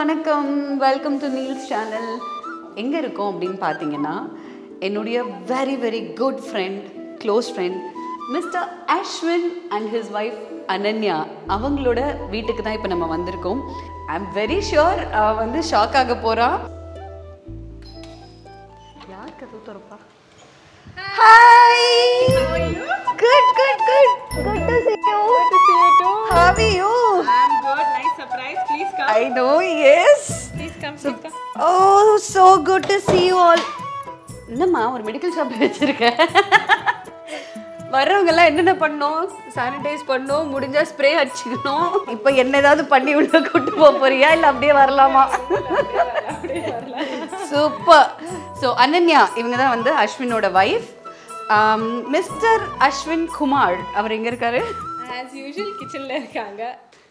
வணக்கம். Welcome to Niels channel எங்கே இருக்கோம் அப்படின்னு பார்த்தீங்கன்னா என்னுடைய very very good friend close friend mister Ashwin and his wife Ananya அவங்களோட வீட்டுக்கு தான் இப்போ நம்ம வந்திருக்கோம். ஐ எம் வெரி ஷுர் வந்து ஷாக் ஆக போகிறா யார் கதவு திறப்பா? Hi good good good good to see you. Good to see you too. How are you? I know, yes. Please come. Please come. Oh, so good to see you all. என்னம்மா ஒரு medical shop வச்சிருக்கேன் வர்றவங்க எல்லாம் என்னென்ன பண்ணோம் sanitise பண்ணோம் முடிஞ்சா spray அடிச்சுக்கணும் இப்போ என்ன ஏதாவது பண்ணி உள்ள கூட்டு போக போறியா இல்லை அப்படியே வரலாமா சூப்பர் ஸோ அனன்யா இவங்க தான் வந்து அஸ்வினோட ஒய்ஃப் மிஸ்டர் அஸ்வின் குமார் அவர் எங்க இருக்காரு As usual, kitchenல இருக்காங்க.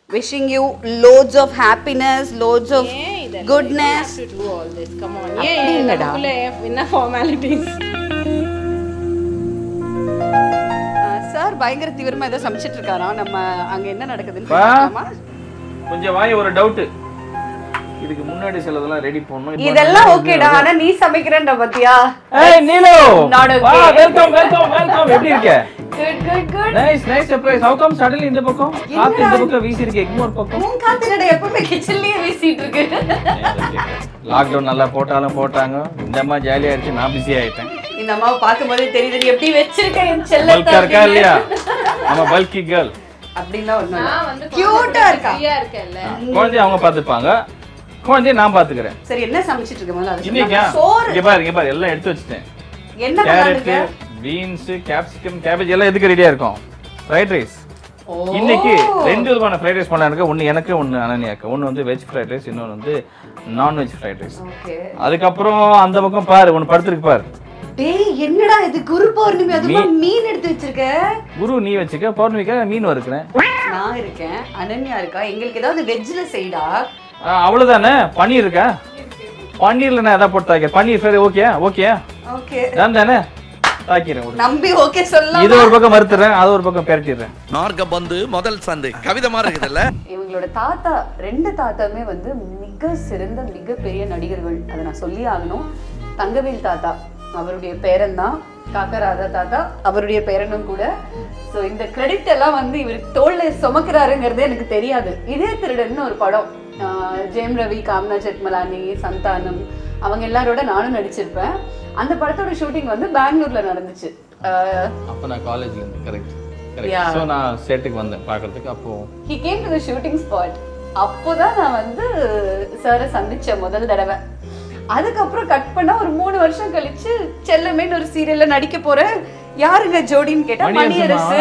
Wishing you loads of happiness loads of இதெல்லாம்? goodness You have to do all this. Come on. இல்லடா. நமக்குள்ள என்ன formalities? சார் பயங்கர தீவிரமா ஏதோ சமைச்சிட்டு இருக்காராம் நம்ம அங்க என்ன நடக்குதுன்னு? கொஞ்சம் வாய் ஒரு டவுட் இதுக்கு முன்னாடி சிலதெல்லாம் ரெடி பண்ணணும். இப்போ இதெல்லாம் ஓகேடா ஆனா நீ சமைக்கிறேன்ற பத்தியா? ஏய் நீலோ. வா வெல்கம் வெல்கம் வெல்கம் எப்படி இருக்க? Good good good nice nice surprise how come suddenly இந்த பக்கம்? காத்து இந்த பக்கம் வீசி இருக்கு எக்மோர் பக்கம். உன் காத்துலடா எப்பவுமே கிச்சன்லயே வீசிட்டு இருக்கு லாக்டவுன் நல்லா போட்டாலும் போட்டாங்க. இந்த மாதிரி ஜாலியா இருந்துச்சு நான் பிஸி ஆயிட்டேன். இந்த அம்மாவை பார்க்கும்போது தெரியுது நீ எப்படி வச்சிருக்க என் பல்கா இருக்கா செல்லத்தை இல்லையா? நம்ம பல்கி கேர்ள் அப்படின்லாம் ஒண்ணும் நான் வந்து கியூட்டா இருக்கா. குழந்தைய அவங்க பாத்துப்பாங்க குழந்தைய நான் பாத்துக்கிறேன். சரி என்ன சமைச்சிட்டு இருக்க முதல்ல? இன்னைக்கா? இங்க பாரு இங்க பாரு எல்லாம் எடுத்து வச்சிட்டேன். என்ன கேரட்? பீன்ஸ் கேப்சிகம் கேபேஜ் எல்லாம் எதுக்கு ரெடியா இருக்கும்? Fried rice. இன்னைக்கு ரெண்டு விதமான ஃப்ரைட் ரைஸ் பண்ணலான்னு ஒன்னு எனக்கு ஒன்னு அனன்யாக்கு. ஒன்னு வந்து வெஜ் ஃப்ரைட் ரைஸ் இன்னொன்னு வந்து நான்வெஜ் ஃப்ரைட் ரைஸ். அதுக்கப்புறம் அந்த பக்கம் பாரு ஒன்னு படுத்துருக்கு பாரு. டேய் என்னடா இது? குரு பௌர்ணமி அதுமா மீன் எடுத்து வச்சிருக்க? குரு நீ வச்சுக்க. பௌர்ணமிக்காக மீன் வறுக்கிறேன். நான் இருக்கேன். அனன்யா இருக்கா? எங்களுக்கு ஏதாவது வெஜ்ல செய்டா? அவ்வளவுதானே? பன்னீர் இருக்கா? பன்னீர்ல நான் எதாவது போட்டு தாக்கிறேன் paneer fry okay okay. Okay. தான் தானே தாக்கிறேன். நம்பி ஓகே சொல்லலாம். இது ஒரு பக்கம் மறுத்துறேன் அது ஒரு பக்கம் பெரட்டிடுறேன். நார்க்க பந்து முதல் சந்து. கவிதை மாதிரி இருக்குதுல்ல இவங்களோட தாத்தா ரெண்டு தாத்தாவுமே வந்து மிக சிறந்த மிகப்பெரிய நடிகர்கள். அதை நான் சொல்லி ஆகணும். தங்கவேல் தாத்தா அவருடைய பேரன் தான் காக்கராதா தாத்தா அவருடைய பேரனும் கூட. ஸோ இந்த கிரெடிட் எல்லாம் வந்து இவர் தோல்ல சுமக்கிறாருங்கிறதே எனக்கு தெரியாது. இதே திருடன்னு ஒரு படம். ஜெயம் ரவி காம்னா ஜெட்மலானி சந்தானம் அவங்க எல்லாரோட நானும் நடிச்சிருப்பேன். அந்த படத்தோட ஷூட்டிங் வந்து பெங்களூர்ல நடந்துச்சு. அப்போ நான் காலேஜ்ல இருந்து கரெக்ட் ஸோ நான் செட்டுக்கு வந்தேன் பார்க்கறதுக்கு. அப்போ he came to the shooting spot அப்போதான் நான் வந்து சாரை சந்திச்சேன் முதல் தடவை. அதுக்கப்புறம் கட் பண்ணா ஒரு மூணு வருஷம் கழிச்சு செல்லமேன்னு ஒரு சீரியல்ல நடிக்க போறேன். யாருங்க ஜோடின்னு கேட்டா மணியரசு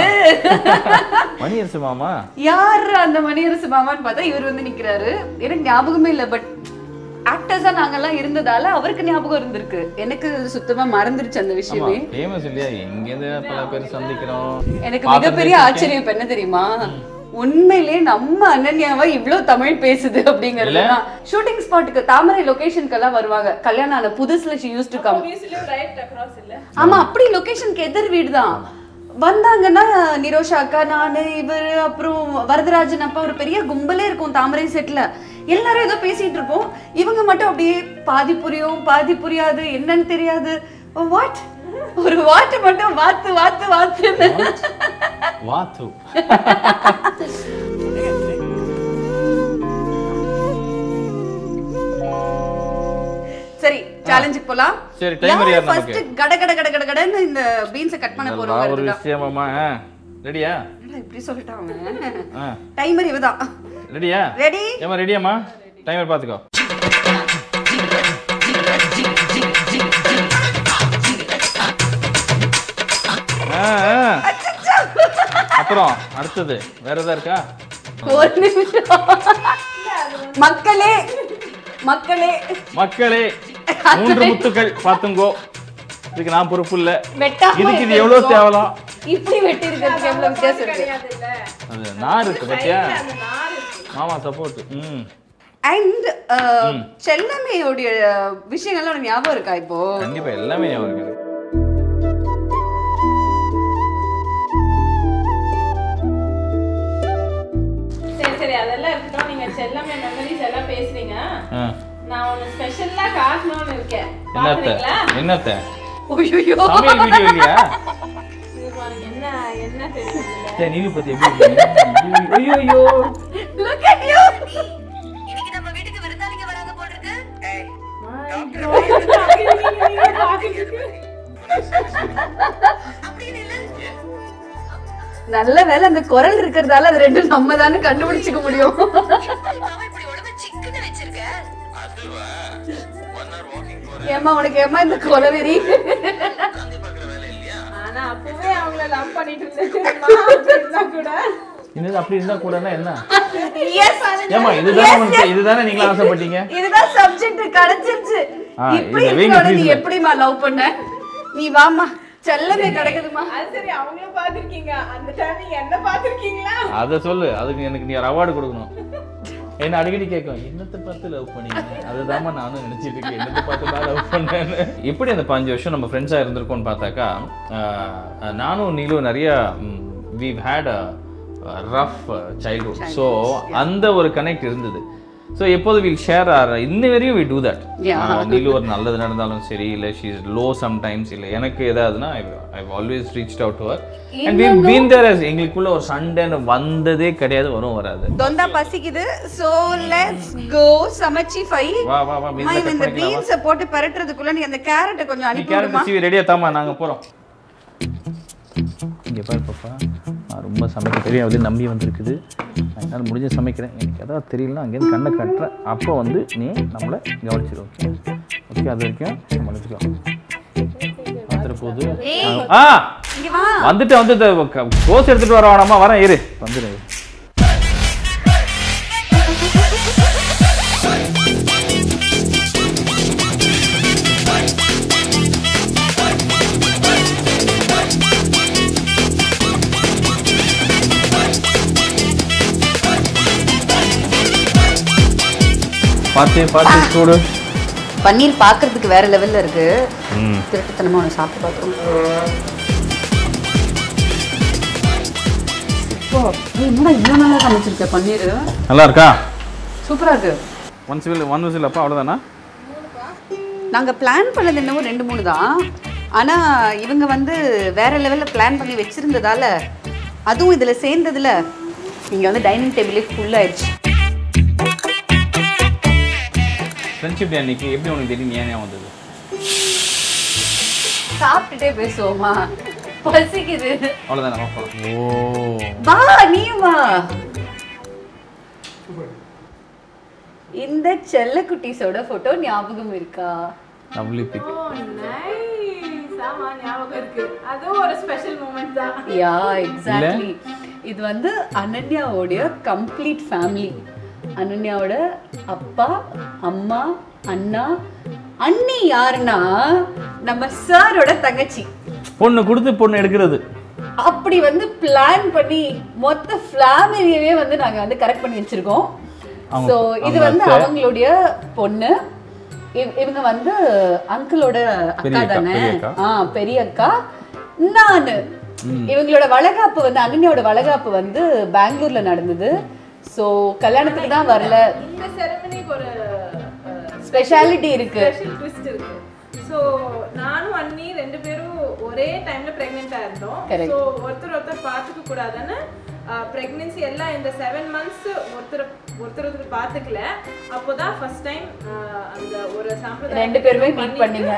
மணியரசு. மாமா? யாரு அந்த மணியரசு மாமான்னு பார்த்தா இவர் வந்து நிக்கிறாரு. எனக்கு ஞாபகமே இல்லை பட் ஆக்டர்ஸா நாங்கெல்லாம் இருந்ததால அவருக்கு ஞாபகம் இருந்திருக்கு. எனக்கு சுத்தமா மறந்துருச்சு அந்த விஷயமே. ஃபேமஸ் இல்லையா? இங்கேருந்து பல பேர் சந்திக்கிறோம். எனக்கு மிகப்பெரிய. ஆச்சரியம் என்ன தெரியுமா? உண்மையிலேயே நம்ம அனன்யாவா இவ்ளோ தமிழ் பேசுது அப்படிங்கிறது ஷூட்டிங் ஸ்பாட்டுக்கு தாமரை லொகேஷனுக்கு எல்லாம் வருவாங்க. கல்யாணம் ஆன புதுசுல ஷி யூஸ் டு கம்? ஆமா அப்படி லொகேஷனுக்கு எதிர் வீடு தான். வந்தாங்கன்னா நிரோஷா அக்கா நானு இவர் அப்புறம் வரதராஜன் அப்பா ஒரு பெரிய கும்பலே இருக்கும் தாமரை செட்ல எல்லாரும் ஏதோ பேசிட்டு இருப்போம். இவங்க மட்டும் அப்படியே பாதி புரியும் பாதி புரியாது என்னன்னு தெரியாது. வாட் ஒரு வாட்டு மட்டும் வாத்து வாத்து வாத்துன்னு. வாத்து? சரி சேலஞ்சுக்கு போலாம். சரி, timer யார் நமக்கு? ஃபர்ஸ்ட் கட கட கட கட கடன்னு இந்த பீன்ஸை கட் பண்ண இதெல்லாம் ஒரு போறோம் விஷயமாமா ரெடியா? இப்படி ஆ. டைமர் இவதான். ரெடியா? ரெடி ஏமா ரெடியாம்மா டைமர் பார்த்துக்கோ அப்புறம் அடுத்தது. வேற ஏதா இருக்கா? ஒரு நிமிஷம். மக்களே மக்களே. மக்களே மூன்று முத்துக்கள் பாத்துங்கோ இதுக்கு நான் பொறுப்பு இல்ல. இதுக்கு இது எவ்வளவு தேவலாம்? இப்படி வெட்டி இருக்கிறதுக்கு எவ்வளவு வித்தியாசம் இருக்கு? அது நார் இருக்கு பத்தியா. மாமா சப்போர்ட் ம். அண்ட் செல்லமையோடைய விஷயங்கள்லாம் உனக்கு ஞாபகம் இருக்கா இப்போ? கண்டிப்பா எல்லாமே ஞாபகம் இருக்கு செல்லமே மெமரிஸ் எல்லாம் பேசுறீங்க. நான் ஒன்னு ஸ்பெஷலா காட்டணும்னு இருக்கேன். என்னத்த? என்னத்த? ஐயோ சமையல் வீடியோ இல்லையா? என்ன என்ன தெரியுது? சரி, நீலு பத்தி எப்படி இருக்கீங்க? ஐயோ ஐயோ look at you. இன்னைக்கு நம்ம வீட்டுக்கு விருந்தாளிங்க வராங்க போல இருக்கு அப்படின்னு இல்ல நல்ல வேளை அந்த குரல் இருக்கிறதால அது ரெண்டும் நம்ம தானே கண்டுபிடிச்சுக்க முடியும். ஏமா உனக்கு ஏமா இந்த கொலவெறி ஆனா அப்பவே அவங்கள லவ் பண்ணிட்டு இருந்தேன் தெரியுமா? அப்படி இருந்தா கூட. என்னது அப்படி இருந்தா கூடனா என்ன? Yes. ஏமா இதுதானே நீங்க ஆசைப்பட்டீங்க? இதுதான் சப்ஜெக்ட் கிடைச்சிருச்சு. இப்படி. எப்படிமா லவ் பண்ண? நீ வாமா செல்லமே கிடைக்குதுமா அது சரி அவங்களும் பாத்திருக்கீங்க அந்த டைம் நீங்க என்ன பாத்திருக்கீங்களா அதை சொல்லு. அதுக்கு எனக்கு நீ ஒரு அவார்டு கொடுக்கணும். என்ன அடிக்கடி கேட்கும் என்னத்தை பார்த்து லவ் பண்ணீங்க? அதுதாம்மா நானும் நினைச்சிட்டு இருக்கேன். என்னத்தை பார்த்து லவ் பண்ணேன்னு. எப்படி அந்த பாஞ்சு வருஷம் நம்ம ஃப்ரெண்ட்ஸாக இருந்திருக்கோம்னு பார்த்தாக்கா நானும் நீலும் நிறைய we've had rough childhood so அந்த ஒரு கனெக்ட் இருந்தது. ஸோ எப்போது வில் ஷேர் ஆர் இன்ன வரையும் வி டூ தட். நீலு ஒரு நல்லது நடந்தாலும் சரி இல்லை ஷீ இஸ் லோ சம்டைம்ஸ் இல்லை எனக்கு ஏதாவதுன்னா I always reach out to her and we been there எங்களுக்குள்ள ஒரு சண்டைன்னு வந்ததே கிடையாது வரும் வராது. தொந்தா பசிக்குது. சோ லெட்ஸ் கோ சமைச்சி ஃபை வா வா வா இந்த பீன்ஸ போட்டு பரட்டுறதுக்குள்ள நீ அந்த கேரட்டை கொஞ்சம் அனுப்பி கேரட் சீவி ரெடியா தாமா நாங்க போறோம். இங்க பாரு பாப்பா. ரொம்ப சமைக்க தெரியும் அது நம்பி வந்திருக்குது. என்னால் முடிஞ்ச சமைக்கிறேன். எனக்கு எதாவது தெரியலனா அங்கேருந்து கண்ணை கட்டுறேன் அப்போ வந்து நீ நம்மளை கவனிச்சிரு ஓகே ஓகே அது வரைக்கும் நம்ம வச்சுக்கலாம் போகுது ஆ! வந்துட்டு வந்து கோஸ் எடுத்துட்டு வர வேணாமா? வரேன் இரு. வந்துடு பார்த்து பார்த்து சூடு. பன்னீர் பார்க்கிறதுக்கு வேற லெவல்ல இருக்கு. திருட்டுத்தனமா ஒன்று சாப்பிட்டு பார்த்துருவோம் பன்னீர்? நல்லா இருக்கா சூப்பரா இருக்கு. ஒன் சிவில் ஒன் விசில் அப்பா அவ்வளோதானா நாங்க பிளான் பண்ணது என்னவோ ரெண்டு மூணு தான். ஆனா இவங்க வந்து வேற லெவல்ல பிளான் பண்ணி வச்சிருந்ததால அதுவும் இதுல சேர்ந்ததுல இங்க வந்து டைனிங் டேபிளே ஃபுல் ஃப்ரெண்ட்ஷிப் டே அன்னைக்கு எப்படி உனக்கு தெரியும்? ஏன் ஞாபகம் வந்தது? சாப்பிட்டுட்டே பேசுவோமா? பசிக்குது. அவ்வளோதானே போகலாம் ஓ. வா நீயும் வா இந்த செல்ல குட்டீஸோட போட்டோ ஞாபகம் இருக்கா? லவ்லி பிக் நைஸ் ஆமா ஞாபகம் இருக்கு. அதுவும் ஒரு ஸ்பெஷல் மூமெண்ட் தான். யா எக்ஸாக்ட்லி இது வந்து அனன்யாவோடைய கம்ப்ளீட் ஃபேமிலி அனன்யாவோட அப்பா அம்மா அண்ணா. அண்ணி யாருன்னா நம்ம சாரோட தங்கச்சி. பொண்ணு கொடுத்து பொண்ணு எடுக்கிறது. அப்படி வந்து பிளான் பண்ணி மொத்த ஃபேமிலியவே வந்து நாங்க வந்து கரெக்ட் பண்ணி வச்சிருக்கோம். ஸோ இது வந்து. அவங்களுடைய பொண்ணு. இவ- இவங்க வந்து அங்கிளோட அக்கா தானே? பெரிய அக்கா. ஆ பெரிய அக்கா. நானு. இவங்களோட வளகாப்பு வந்து அனன்யாவோட வளகாப்பு வந்து பெங்களூர்ல நடந்தது. ஸோ கல்யாணத்துக்கு தான் வரல. இந்த செரமனிக்கு ஒரு ஸ்பெஷாலிட்டி இருக்கு. ஸ்பெஷல் ட்விஸ்ட் இருக்கு. ஸோ நானும் அண்ணி ரெண்டு பேரும் ஒரே டைம்ல பிரெக்னெண்டா இருந்தோம். ஸோ ஒருத்தர் ஒருத்தர் பார்த்துக்க கூடாதுன்னு பிரெக்னன்சி எல்லாம் இந்த செவன் மந்த்ஸ் ஒருத்தர் ஒருத்தர் ஒருத்தர் பார்த்துக்கல. அப்போதான் ஃபர்ஸ்ட் டைம் அந்த ஒரு சம்பிரதாயம் ரெண்டு பேருமே பண்ணிட்டு, பண்ணீங்க.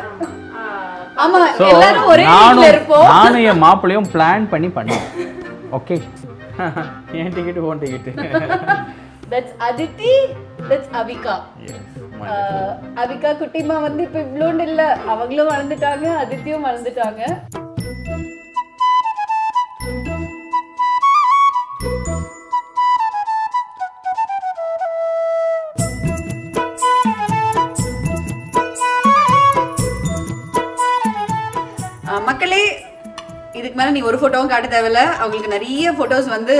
ஆமா. எல்லாரும் ஒரே நானும் இருப்போம். நானும் என் மாப்பிள்ளையும் பிளான் பண்ணி பண்ணேன் okay N ticket own ticket that's Aditi that's Avika ah Avika குட்டிமா வந்து இப்ப இவ்வளோண்டு இல்ல. அவங்களும் வளர்ந்துட்டாங்க அதித்தியும் வளர்ந்துட்டாங்க நீ ஒரு போட்டோவும் காட்ட தேவையில்ல. அவங்களுக்கு நிறைய போட்டோஸ் வந்து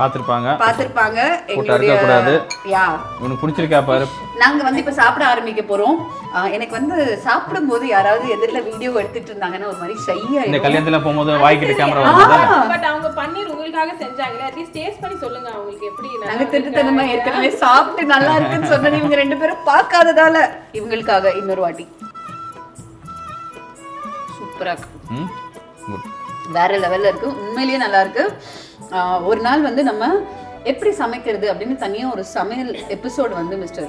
பார்த்திருப்பாங்க. போட்டோ இருக்கக்கூடாது யா. உனக்கு பிடிச்சிருக்கா பாரு. நாங்க வந்து இப்ப சாப்பிட ஆரம்பிக்க போறோம். எனக்கு வந்து சாப்பிடும்போது யாராவது எதிரில் வீடியோ எடுத்துட்டு இருந்தாங்கன்னா ஒரு மாதிரி இந்த ஷையா கல்யாணத்துல போகும்போது வாய்க்கிட்ட கேமரா பட் அவங்க பன்னீர் உங்களுக்காக செஞ்சாங்களே அட்லீஸ்ட் டேஸ்ட் பண்ணி சொல்லுங்க அவங்களுக்கு எப்படி நாங்க இருக்கா? திருட்டுத்தனமா ஏற்கனவே சாப்பிட்டு நல்லா இருக்குன்னு சொன்னது இவங்க ரெண்டு பேரும் பார்க்காததால இவங்களுக்காக இன்னொரு வாட்டி. சூப்பரா இருக்கு. குட் வேறு லெவலில் இருக்கு. உண்மையிலேயே நல்லாயிருக்கு ஒரு நாள் வந்து நம்ம எப்படி சமைக்கிறது அப்படின்னு தனியாக ஒரு சமையல் எபிசோடு வந்து மிஸ்டர்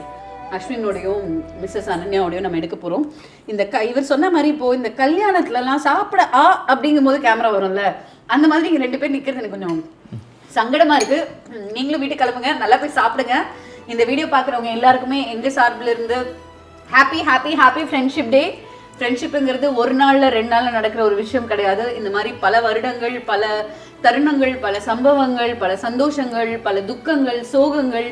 அஸ்வினோடையும் மிஸ்ஸஸ் அனன்யாவோடையும் நம்ம எடுக்க போகிறோம் இந்த க இவர் சொன்ன மாதிரி இப்போது இந்த கல்யாணத்துலலாம் சாப்பிட ஆ அப்படிங்கும் போது கேமரா வரும்ல. அந்த மாதிரி நீங்கள் ரெண்டு பேர் நிற்கிறது எனக்கு கொஞ்சம் சங்கடமாக இருக்குது நீங்களும் வீட்டுக்கு கிளம்புங்க. நல்லா போய் சாப்பிடுங்க. இந்த வீடியோ பார்க்குறவங்க எல்லாருக்குமே எங்கள் சார்பில் இருந்து happy happy happy friendship day ஃப்ரெண்ட்ஷிப்புங்கிறது ஒரு நாள்ல ரெண்டு நாள்ல நடக்கிற ஒரு விஷயம் கிடையாது. இந்த மாதிரி பல வருடங்கள் பல தருணங்கள் பல சம்பவங்கள் பல சந்தோஷங்கள் பல துக்கங்கள் சோகங்கள்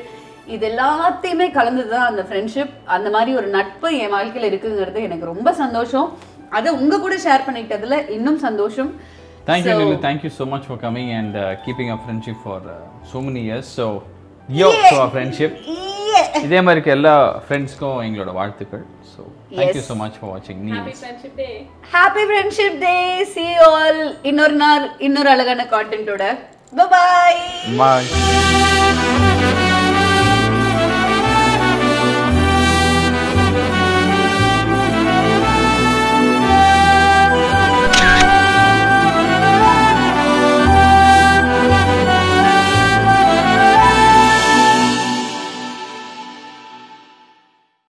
இது எல்லாத்தையுமே கலந்தது தான் அந்த ஃப்ரெண்ட்ஷிப் அந்த மாதிரி ஒரு நட்பு என் வாழ்க்கையில இருக்குங்கிறது எனக்கு ரொம்ப சந்தோஷம். அதை உங்க கூட ஷேர் பண்ணிக்கிட்டதுல இன்னும் சந்தோஷம். Thank you, Lulu. Thank you so much for coming and uh, keeping our friendship for uh, so many years. So, yo to our friendship. இதே மாதிரி இருக்க எல்லா ஃப்ரெண்ட்ஸ்க்கும் எங்களோட வாழ்த்துக்கள். So thank you so much for வாட்சிங் நீ Happy friendship day. Happy friendship day see all இன்னொரு நாள் இன்னொரு அழகான கான்டென்ட்டோட பாய் பாய்